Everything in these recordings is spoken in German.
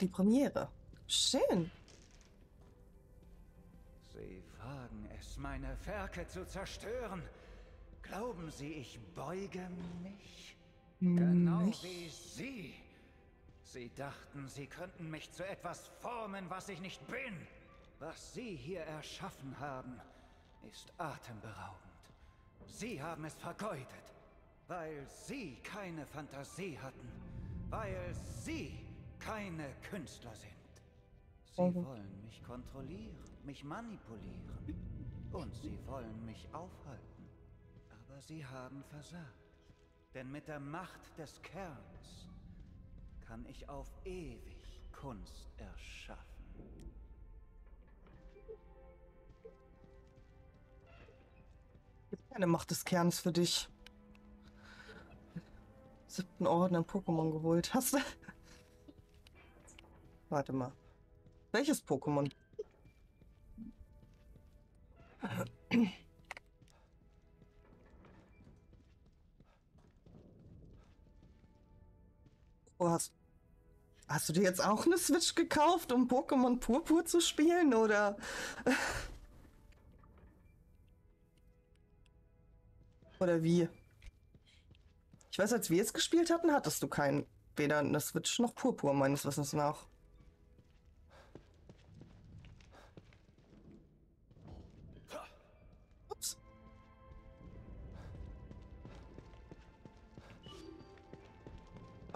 die Premiere. Schön. Sie wagen es, meine Werke zu zerstören. Glauben Sie, ich beuge mich? Genau Nicht. wie Sie. Sie dachten, Sie könnten mich zu etwas formen, was ich nicht bin. Was Sie hier erschaffen haben, ist atemberaubend. Sie haben es vergeudet, weil Sie keine Fantasie hatten, weil Sie keine Künstler sind. Sie Mhm. wollen mich kontrollieren, mich manipulieren und Sie wollen mich aufhalten. Aber Sie haben versagt. Denn mit der Macht des Kerns kann ich auf ewig Kunst erschaffen. Gibt keine Macht des Kerns für dich. Siebten Orden in Pokémon geholt. Hast du? Warte mal. Welches Pokémon? Oh, hast, hast du dir jetzt auch eine Switch gekauft, um Pokémon Purpur zu spielen, oder? Oder wie? Ich weiß, als wir es gespielt hatten, hattest du keinen, weder eine Switch noch Purpur, meines Wissens nach.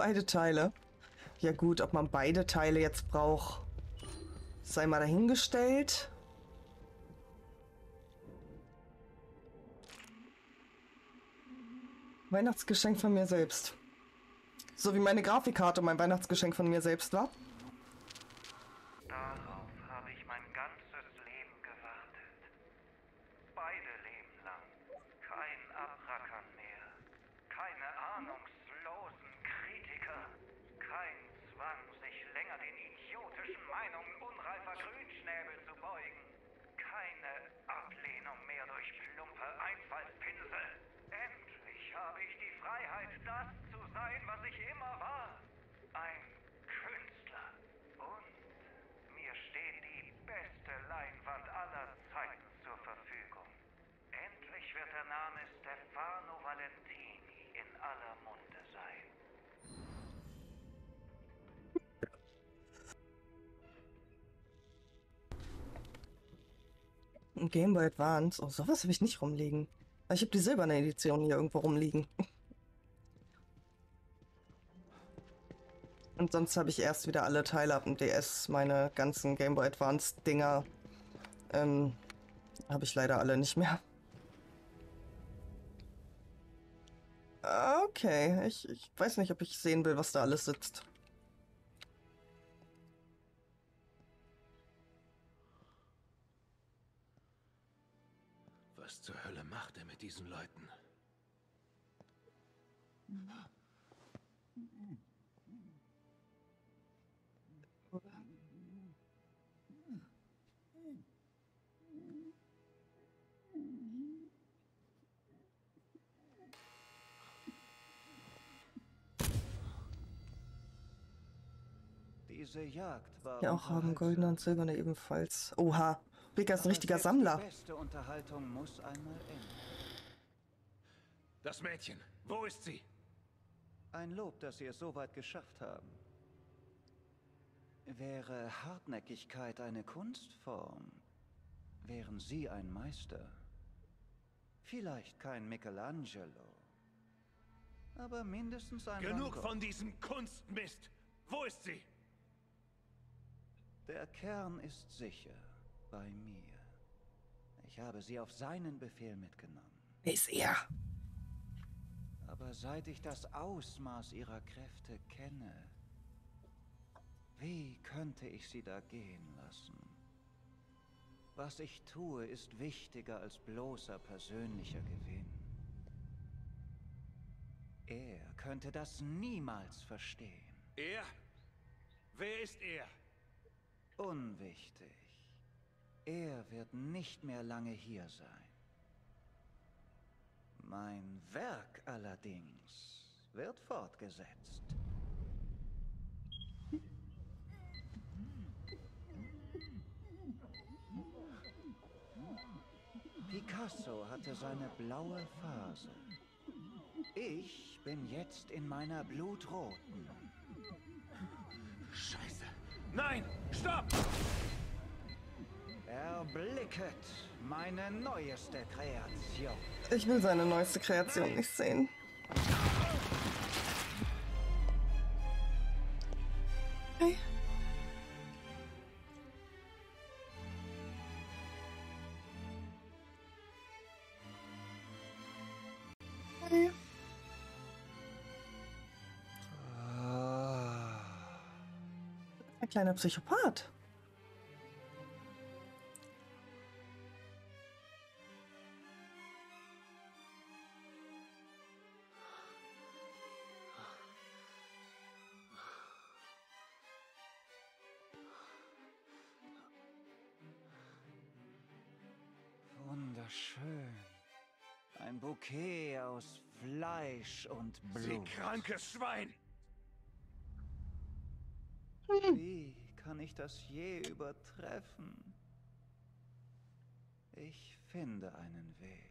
Beide Teile. Ja gut, ob man beide Teile jetzt braucht, sei mal dahingestellt. Weihnachtsgeschenk von mir selbst. So wie meine Grafikkarte mein Weihnachtsgeschenk von mir selbst war. Darauf habe ich mein ganzes Leben gewartet. Beide Leben lang. Kein Abrackern mehr. Keine ahnungslosen Kritiker. Kein Zwang, sich länger den idiotischen Meinungen unreifer Grünschnäbel zu beugen. Keine Ablehnung mehr durch plumpe Einfallspinsel. Endlich habe ich die Freiheit, das zu sein, was ich immer war. Ein Künstler. Und mir steht die beste Leinwand aller Zeiten zur Verfügung. Endlich wird der Name Stefano Valentini in aller Munde sein. Ein Game Boy Advance. Oh, sowas habe ich nicht rumliegen. Ich habe die silberne Edition hier irgendwo rumliegen. Und sonst habe ich erst wieder alle Teile ab dem DS, meine ganzen Game Boy Advance Dinger. Ähm, habe ich leider alle nicht mehr. Okay, ich, ich weiß nicht, ob ich sehen will, was da alles sitzt. Was zur Hölle macht er mit diesen Leuten? Ja, auch haben goldene und silberne ebenfalls. Oha, Vika ist ein richtiger Sammler. Die beste Unterhaltung muss einmal enden. Das Mädchen, wo ist sie? Ein Lob, dass Sie es so weit geschafft haben. Wäre Hartnäckigkeit eine Kunstform, wären Sie ein Meister. Vielleicht kein Michelangelo, aber mindestens ein Genug Van Gogh. von diesem Kunstmist! Wo ist sie? Der Kern ist sicher bei mir. Ich habe sie auf seinen Befehl mitgenommen. Ist er? Aber seit ich das Ausmaß ihrer Kräfte kenne, wie könnte ich sie da gehen lassen? Was ich tue, ist wichtiger als bloßer persönlicher Gewinn. Er könnte das niemals verstehen. Er? Wer ist er? Unwichtig. Er wird nicht mehr lange hier sein. Mein Werk allerdings wird fortgesetzt. Picasso hatte seine blaue Phase. Ich bin jetzt in meiner blutroten. Scheiße. Nein! Stopp! Erblicket meine neueste Kreation. Ich will seine neueste Kreation nicht sehen. Kleiner Psychopath. Wunderschön. Ein Bouquet aus Fleisch und Sie Blut. krankes Schwein! Wie ich das je übertreffen? Ich finde einen Weg.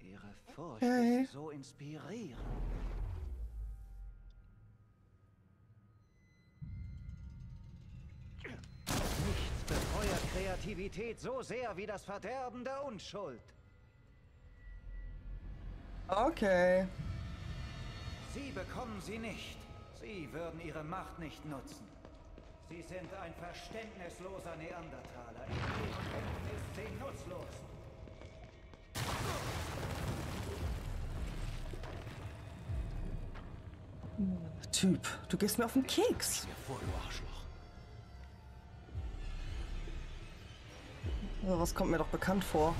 Ihre Furcht Okay. ist so inspirierend. Nichts befeuert Kreativität so sehr wie das Verderben der Unschuld. Okay. Sie bekommen sie nicht. Sie würden ihre Macht nicht nutzen. Sie sind ein verständnisloser Neandertaler. Ist sie nutzlos. Typ, du gehst mir auf den Keks. Vor, du was kommt mir doch bekannt vor?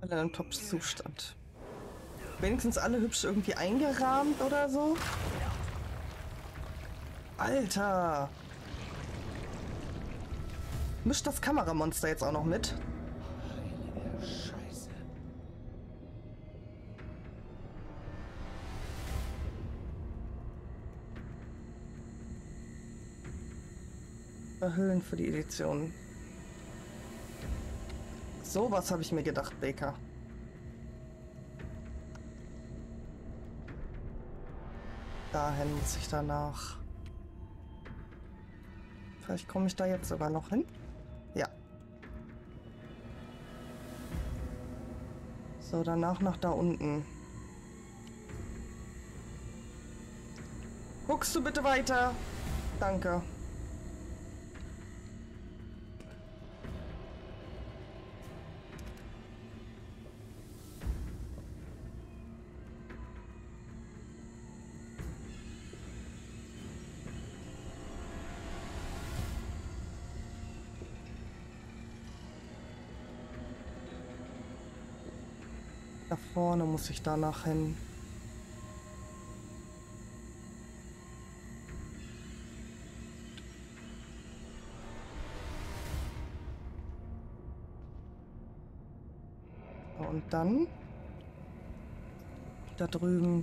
Alle in einem Top-Zustand. Wenigstens alle hübsch irgendwie eingerahmt oder so. Alter! Mischt das Kameramonster jetzt auch noch mit? Verhüllen für die Edition. Sowas habe ich mir gedacht, Baker. Dahin muss ich danach. Vielleicht komme ich da jetzt sogar noch hin. Ja. So, danach nach da unten. Guckst du bitte weiter? Danke. Da vorne muss ich danach hin. Und dann da drüben.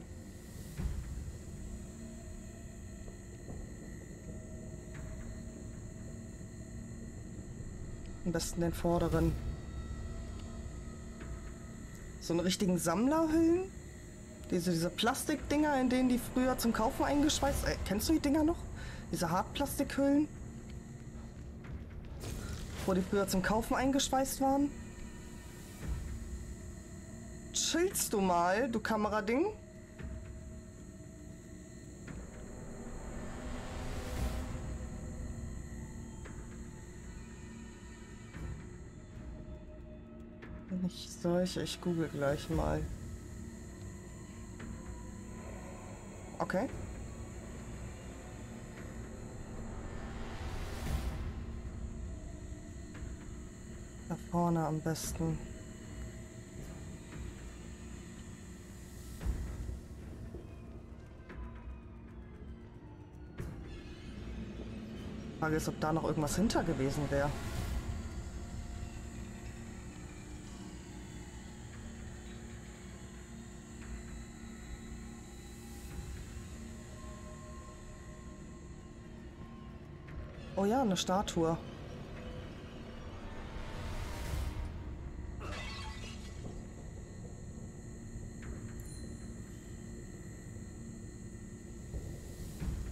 Am besten den vorderen. So einen richtigen Sammlerhüllen. Diese, diese Plastikdinger, in denen die früher zum Kaufen eingeschweißt. Äh, kennst du die Dinger noch? Diese Hartplastikhüllen? Wo die früher zum Kaufen eingeschweißt waren? Chillst du mal, du Kamerading? Solche, ich google gleich mal. Okay. Da vorne am besten. Frage ist, ob da noch irgendwas hinter gewesen wäre. Oh ja, eine Statue.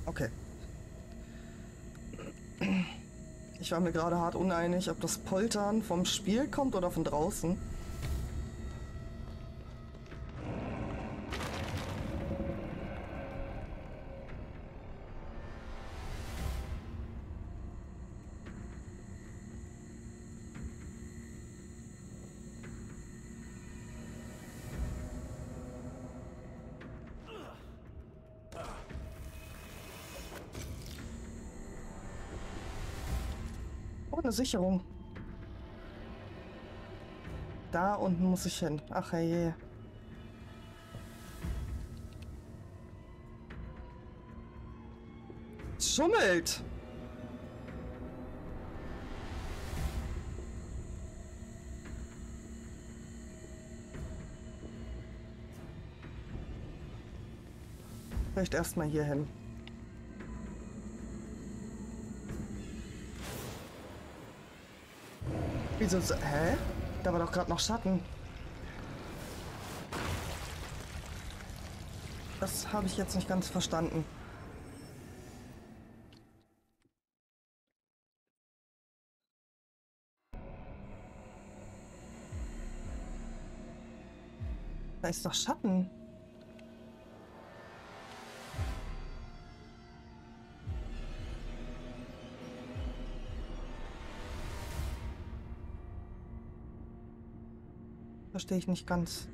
Okay. Ich war mir gerade hart uneinig, ob das Poltern vom Spiel kommt oder von draußen. Eine Sicherung. Da unten muss ich hin. Ach hey. Schummelt! Vielleicht erstmal hier hin. Wieso? so- Hä? Da war doch gerade noch Schatten. Das habe ich jetzt nicht ganz verstanden. Da ist doch Schatten. Verstehe ich nicht ganz.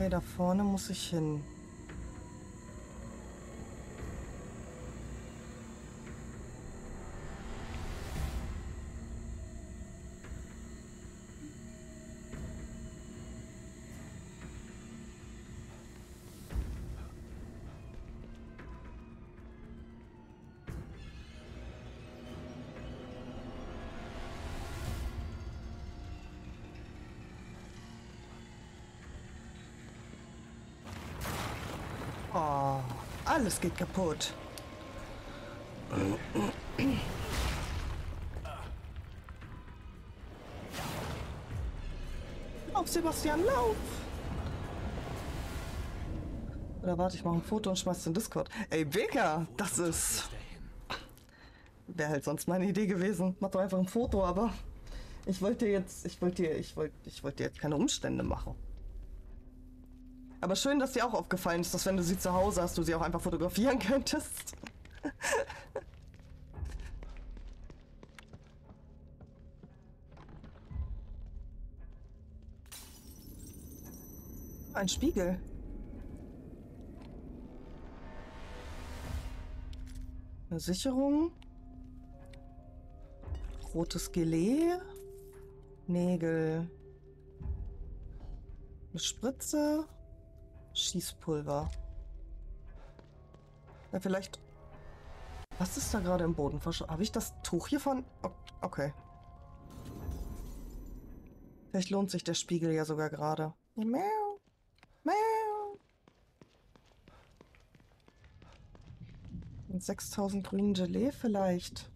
Okay, da vorne muss ich hin. Alles geht kaputt. Lauf, Sebastian, lauf! Oder warte, ich mache ein Foto und schmeiß den Discord. Ey, Beka, das ist... Wäre halt sonst meine Idee gewesen. Mach doch einfach ein Foto, aber... Ich wollte jetzt... Ich wollte dir... Ich wollte, ich wollte jetzt keine Umstände machen. Aber schön, dass dir auch aufgefallen ist, dass wenn du sie zu Hause hast, du sie auch einfach fotografieren könntest. Ein Spiegel. Eine Sicherung. Rotes Gelee. Nägel. Eine Spritze. Schießpulver. Ja, vielleicht. Was ist da gerade im Boden? Habe ich das Tuch hier von. Okay. Vielleicht lohnt sich der Spiegel ja sogar gerade. Miau. Miau. Und 6000 grünen Gelee vielleicht.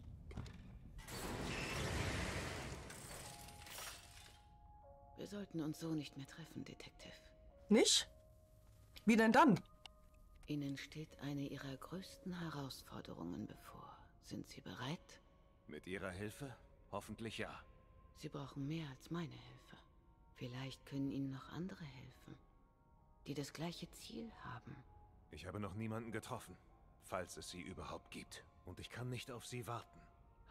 Wir sollten uns so nicht mehr treffen, Detective. Nicht? Wie denn dann? Ihnen steht eine Ihrer größten Herausforderungen bevor. Sind Sie bereit? Mit Ihrer Hilfe? Hoffentlich ja. Sie brauchen mehr als meine Hilfe. Vielleicht können Ihnen noch andere helfen, die das gleiche Ziel haben. Ich habe noch niemanden getroffen, falls es sie überhaupt gibt. Und ich kann nicht auf sie warten.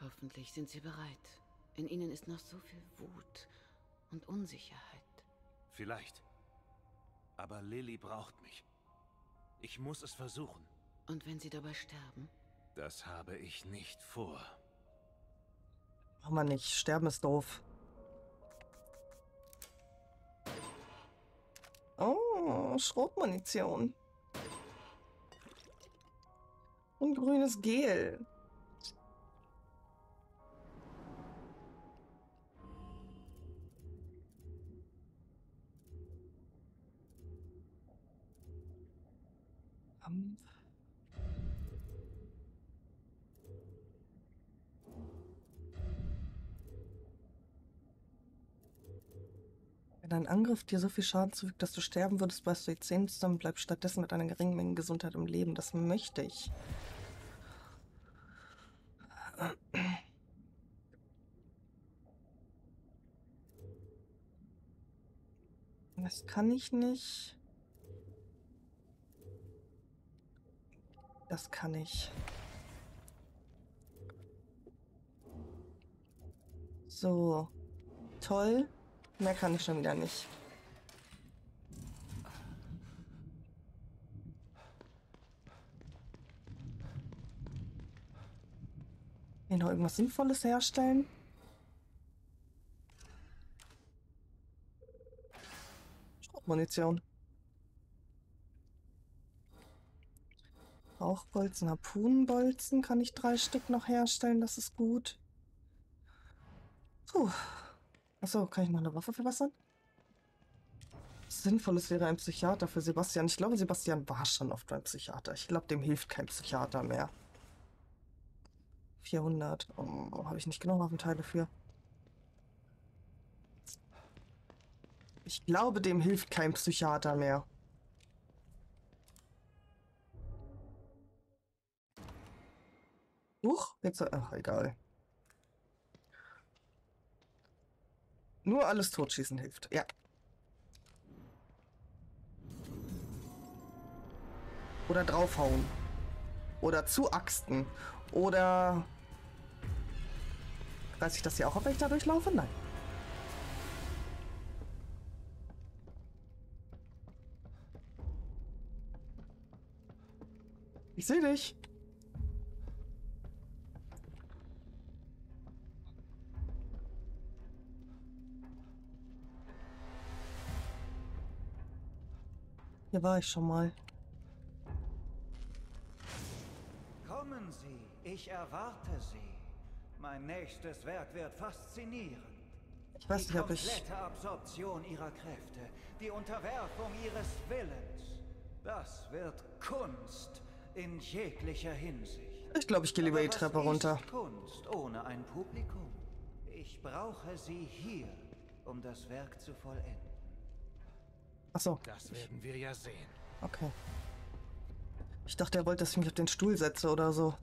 Hoffentlich sind sie bereit. In ihnen ist noch so viel Wut und Unsicherheit. Vielleicht. Aber Lilly braucht mich. Ich muss es versuchen. Und wenn sie dabei sterben? Das habe ich nicht vor. Mach mal nicht. Sterben ist doof. Oh, Schrotmunition. Und grünes Gel. Wenn ein Angriff dir so viel Schaden zufügt, dass du sterben würdest, beißt du die Zähne zusammen, bleibst stattdessen mit einer geringen Menge Gesundheit im Leben. Das möchte ich. Das kann ich nicht. Das kann ich. So. Toll. Mehr kann ich schon wieder nicht. Hier noch irgendwas Sinnvolles herstellen? Schrotmunition. Rauchbolzen, Harpunenbolzen kann ich drei Stück noch herstellen, das ist gut. Puh. Achso, kann ich noch eine Waffe verbessern? Sinnvolles wäre ein Psychiater für Sebastian. Ich glaube, Sebastian war schon oft beim Psychiater. Ich glaube, dem hilft kein Psychiater mehr. 400. Oh, habe ich nicht genug Waffenteile für. Ich glaube, dem hilft kein Psychiater mehr. Huch, jetzt. Ach, egal. Nur alles totschießen hilft. Ja. Oder draufhauen. Oder zu Axten. Oder. Weiß ich das hier auch, ob ich da durchlaufe? Nein. Ich sehe dich. Hier war ich schon mal. Kommen Sie, ich erwarte Sie. Mein nächstes Werk wird faszinierend. Ich weiß Die nicht, ob ich... komplette Absorption Ihrer Kräfte, die Unterwerfung Ihres Willens. Das wird Kunst in jeglicher Hinsicht. Ich glaube, ich gehe lieber die Treppe runter. Kunst ohne ein Publikum. Ich brauche Sie hier, um das Werk zu vollenden. Achso, Das werden wir ja sehen. okay. Ich dachte, er wollte, dass ich mich auf den Stuhl setze oder so.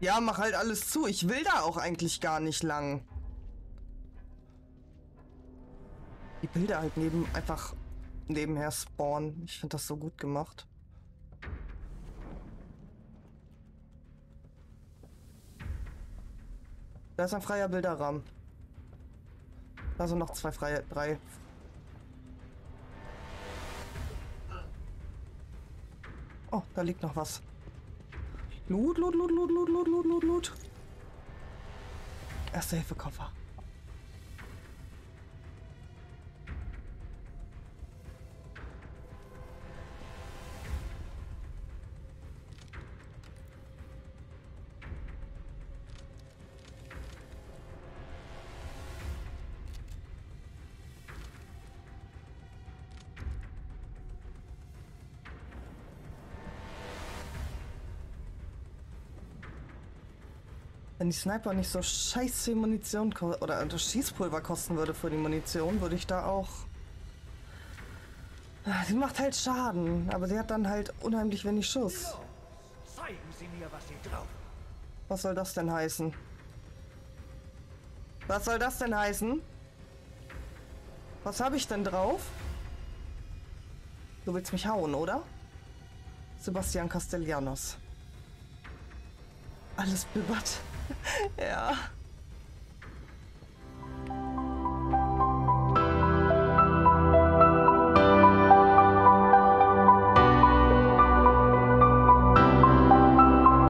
Ja, mach halt alles zu. Ich will da auch eigentlich gar nicht lang. Die Bilder halt neben einfach nebenher spawnen. Ich finde das so gut gemacht. Da ist ein freier Bilderrahmen. Da sind noch zwei freie, drei. Oh, da liegt noch was. Loot, Loot, Loot, Loot, Loot, Loot, Loot, Loot, Loot. Erste Hilfe Koffer. Wenn die Sniper nicht so scheiße Munition oder das Schießpulver kosten würde für die Munition, würde ich da auch. Ah, Sie macht halt Schaden, aber sie hat dann halt unheimlich wenig Schuss. Zeigen Sie mir, was Sie drauf. Was soll das denn heißen? Was soll das denn heißen? Was habe ich denn drauf? Du willst mich hauen, oder? Sebastian Castellanos. Alles bibbert. Ja.